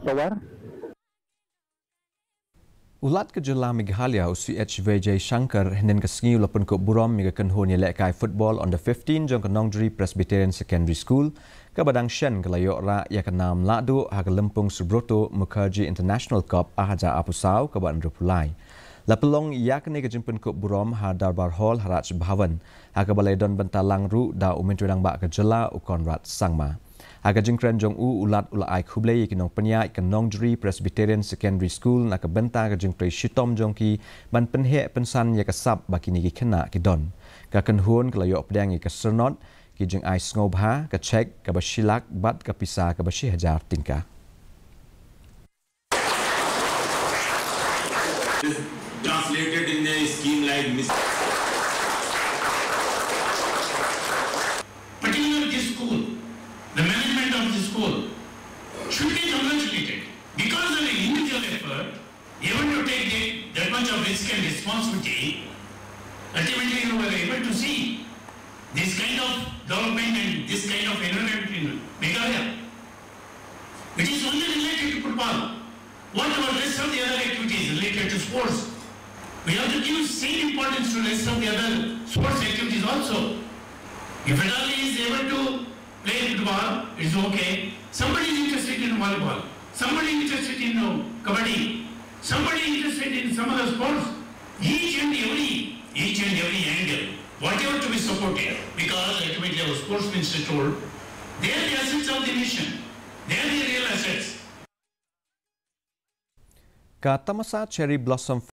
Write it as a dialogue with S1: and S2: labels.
S1: sawar.
S2: Ulat ke jela Meghalaya usi HVJ Shankar henen ke sengi ulapun ke buram mega kenhun yelek kai football on the 15 jong ke Nongdri Presbyterian Secondary School ke badang shen ke layok ra ya ke nam ladu ha ke lempung Subroto Mukherjee International Cup ahaja apusau ke badan rupulai. Lapelong ya ke ne ke ke buram ha Darbar Hall Haraj Bhavan ha ke balai don bentalang ru da umin tuidang bak ke ukon rat sangma. Aga jengkren jong u ulat ula ai khublei ki nong penya ki nong Presbyterian Secondary School na ka benta ka jengkre shitom jong ki ban penhe pensan ya ka sap baki ni ki kena ki don. Ka kan huon ka layo ki sernot ki jeng ai snobha ka check ka ba shilak bat ka pisa ka ba hajar tingka.
S3: Translated in a scheme like
S4: particularly should be congratulated because of the individual effort, even to take the, that much of risk and responsibility, ultimately you were able to see this kind of development and this kind of environment in Meghalaya. It is only related to football. What about rest of the other activities related to sports? We have to give same importance to rest of the other sports activities also. If an athlete is able to play football, it's okay. Somebody is interested in volleyball. Somebody is interested in uh, kabaddi. Somebody is interested in some other sports. Each and every, each and every angle, whatever to be supported, because ultimately our sports minister told, they are the assets of the nation. They are the real assets.
S2: Ka tamasa cherry blossom